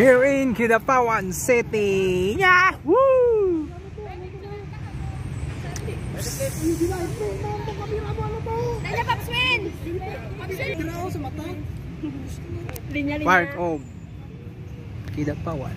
Here in Kidapawan City. Yahoo! Park of Kidapawan.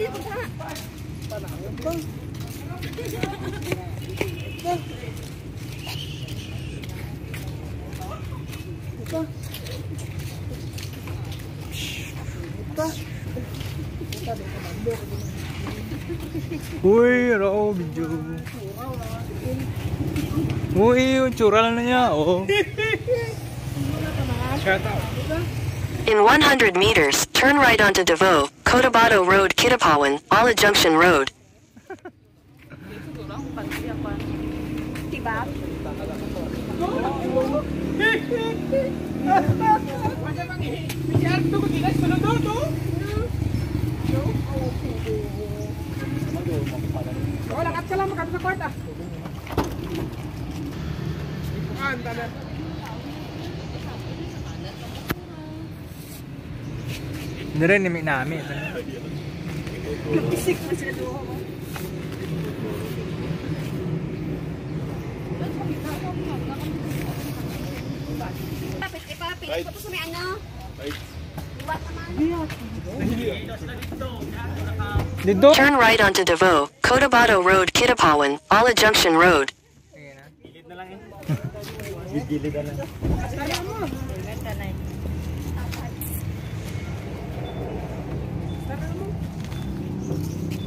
Dati na to dito sa... Uy, raw video. Uy, yung chural na niya, oh. Shout out. In 100 meters, turn right onto Davao, Cotabato Road, Kitapawan, Ala Junction Road. Namin. Sila doon. Turn right onto Davao, Cotabato Road, Kitapawan, Ala Junction Road. Na.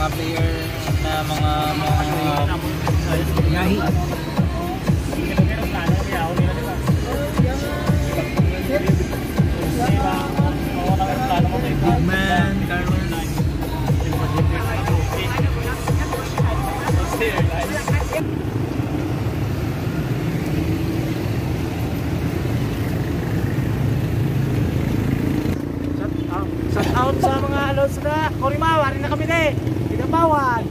mga player na mga mga yahi Goodman, Carlos Shout out sa mga lods na Korimaw, hari na kami na eh. Pinabawan.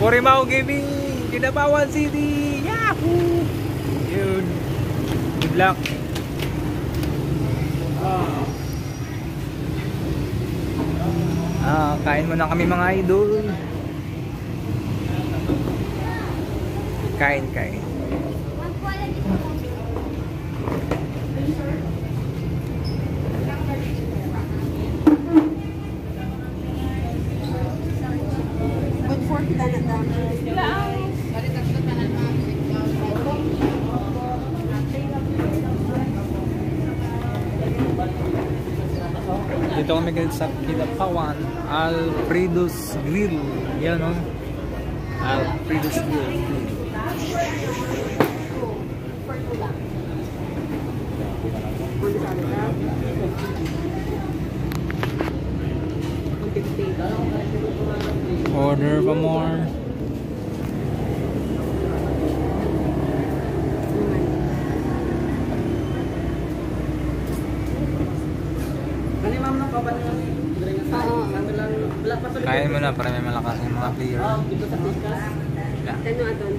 Borimao Gaming Kidapawan City Yahoo! Yun. Good luck. Ah kain muna kami mga idol. Kain kain. Good dito kami guys sa Kidapawan Alfredo's Grill. Yan o Alfredo's Grill. Order pa more. Kaya mo na para may malakas yung mga player. Yeah. Tano aton.